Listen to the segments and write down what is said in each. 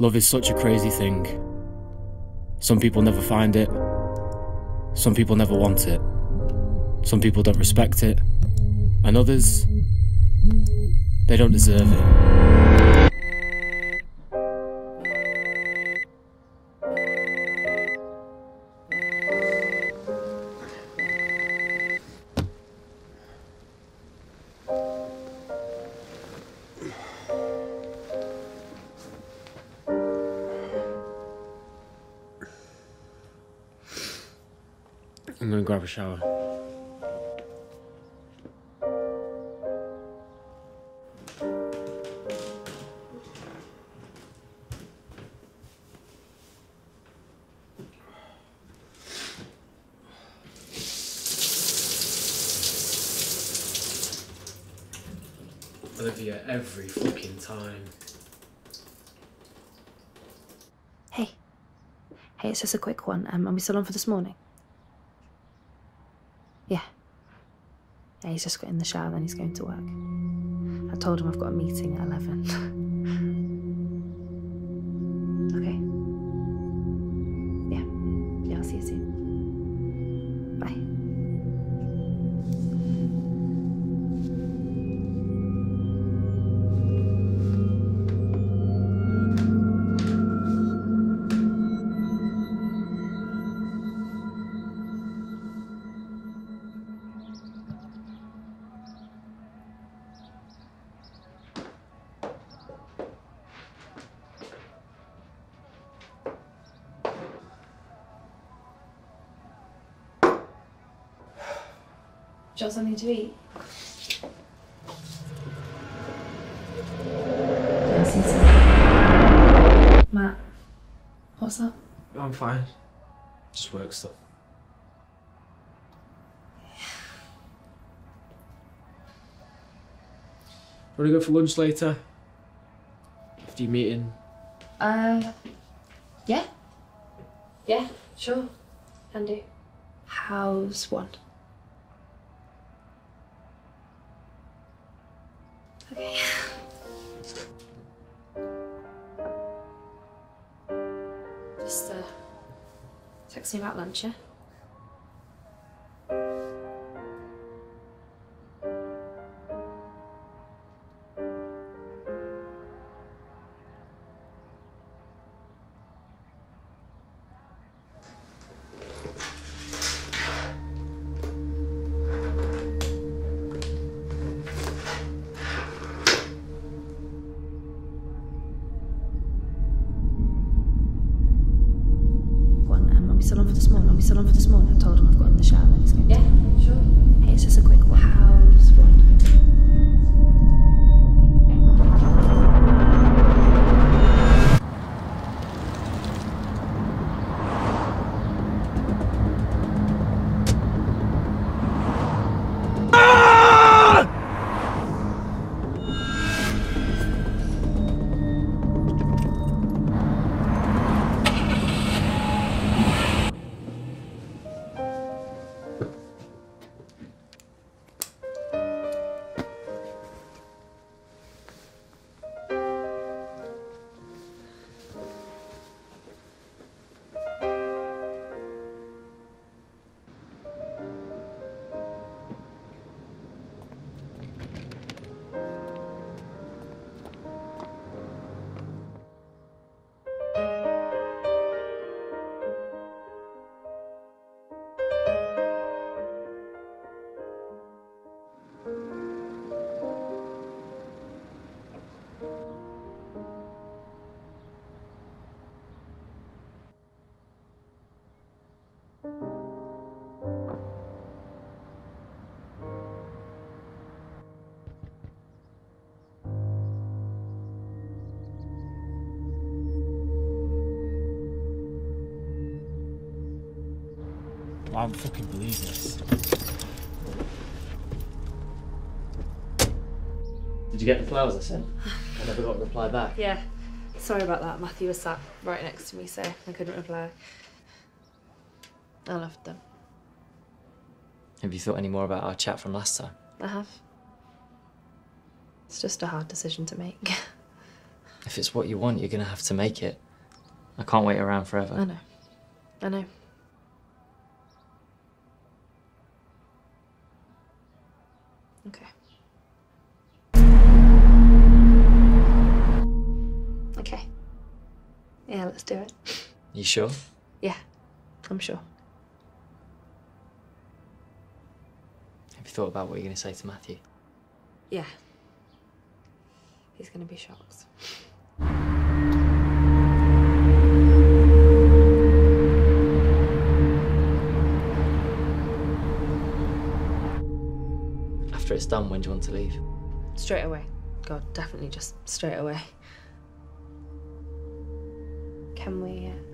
Love is such a crazy thing. Some people never find it. Some people never want it. Some people don't respect it. And others, they don't deserve it. I'm gonna grab a shower. Olivia, every fucking time. Hey. Hey, it's just a quick one. Um, are we still on for this morning? Yeah. Yeah, he's just got in the shower, then he's going to work. I told him I've got a meeting at 11. Do you want something to eat? Yeah, see you soon. Matt, what's up? I'm fine. Just work stuff. Want to go for lunch later? After your meeting? Uh, yeah. Yeah, sure. Can do. How's one? Text me about lunch, yeah? Still on for this morning? Are we still on for this morning? I told him I've got in the shower, then he's going Yeah, sure. Hey, it's just a quick one. How's one? I don't fucking believe this. Did you get the flowers I sent? I never got a reply back. Yeah. Sorry about that. Matthew was sat right next to me, so I couldn't reply. I loved them. Have you thought any more about our chat from last time? I have. It's just a hard decision to make. If it's what you want, you're gonna have to make it. I can't wait around forever. I know. I know. Okay. Okay. Yeah, let's do it. You sure? Yeah, I'm sure. Have you thought about what you're gonna say to Matthew? Yeah. He's gonna be shocked. Done, when do you want to leave? Straight away. God, definitely just straight away. Can we? Uh...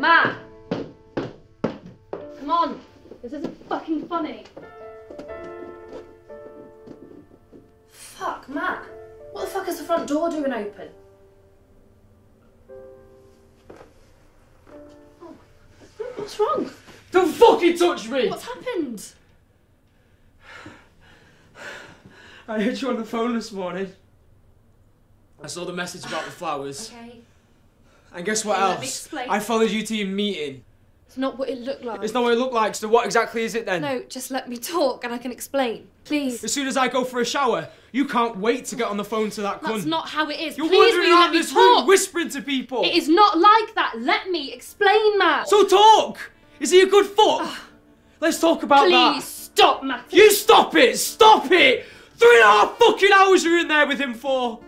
Matt! Come on! This isn't fucking funny. Fuck, Matt! What the fuck is the front door doing open? Oh, what's wrong? Don't fucking touch me! What's happened? I heard you on the phone this morning. I saw the message about the flowers. Okay. And guess what Okay, else? I followed you to your meeting. It's not what it looked like. It's not what it looked like, so what exactly is it then? No, just let me talk and I can explain. Please. As soon as I go for a shower, you can't wait to get on the phone to that That's cunt. not how it is. You're Please wandering around this room whispering to people. It is not like that. Let me explain, Matt. So talk! Is he a good fuck? Ah. Let's talk about Please that. Please stop, Matthew. You stop it! Stop it! Three and a half fucking hours you're in there with him for.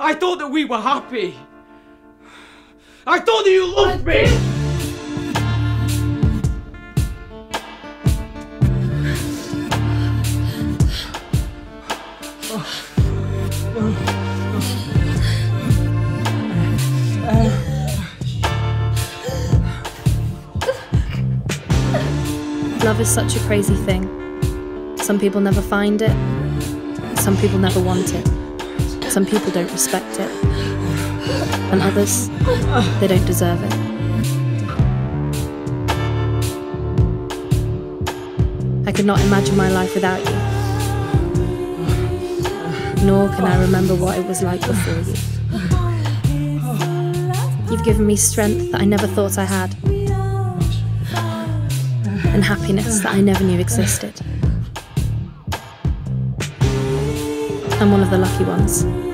I thought that we were happy. I told you you loved me. Love is such a crazy thing. Some people never find it. Some people never want it. Some people don't respect it. And others, they don't deserve it. I could not imagine my life without you. Nor can I remember what it was like before you. You've given me strength that I never thought I had and happiness that I never knew existed. I'm one of the lucky ones.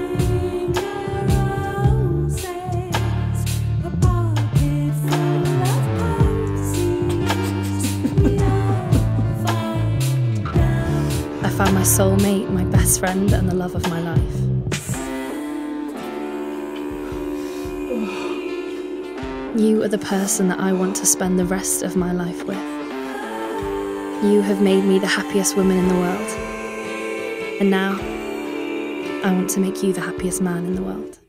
Found my soulmate, my best friend, and the love of my life. You are the person that I want to spend the rest of my life with. You have made me the happiest woman in the world. And now, I want to make you the happiest man in the world.